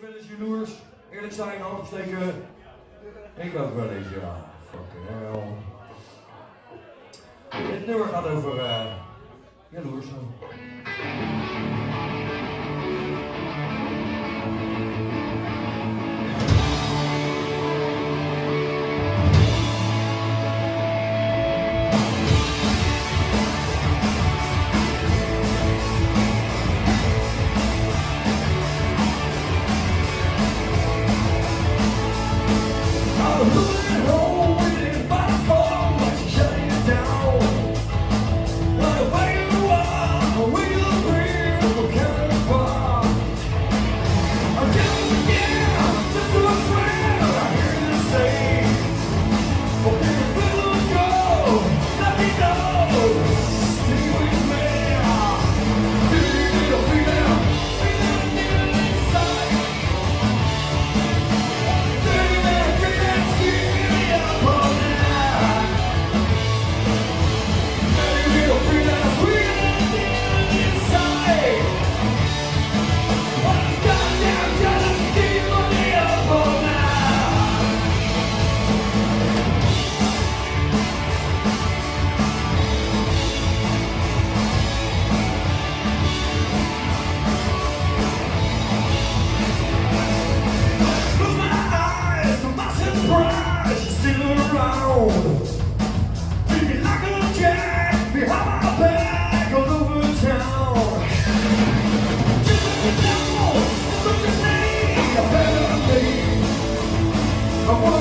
Mensen wel jaloers, eerlijk zijn, hand opsteken. Ik ook wel eens, ja. Fucking hell. Dit nummer gaat over uh, jaloers Come on.